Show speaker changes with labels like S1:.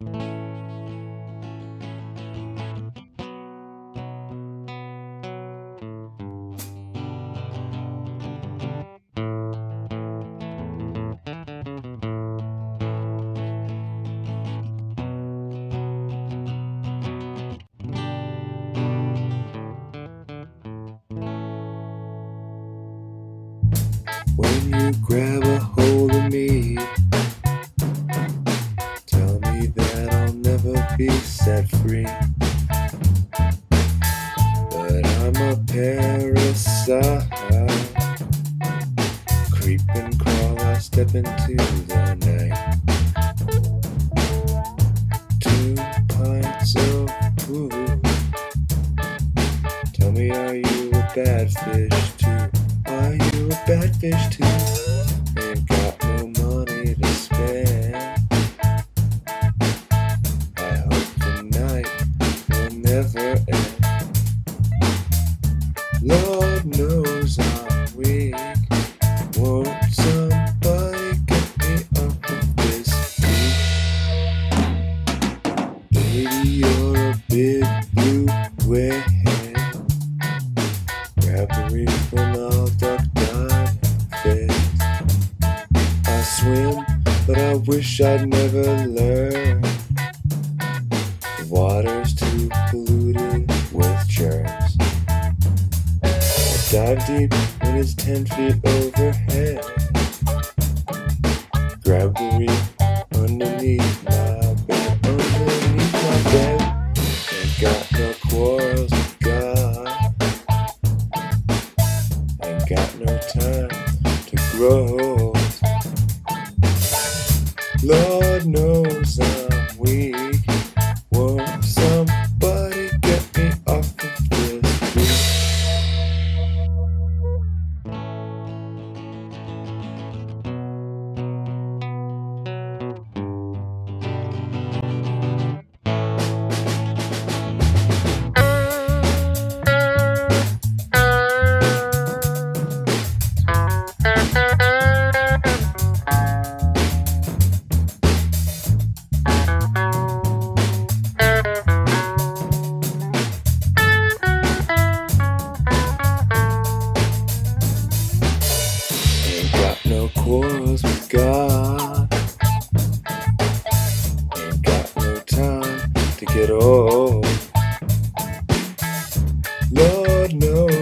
S1: When you grab a be set free. But I'm a parasite. Creep and crawl, I step into the night. Two pints of food. Tell me, are you a bad fish too? Are you a bad fish too? Whale. Grab the reef and I'll duck dive. I swim, but I wish I'd never learned. The water's too polluted with germs. I dive deep when it's ten feet overhead. Got no time to grow. Lord knows no quarrels with God. Ain't got no time to get old. Lord knows.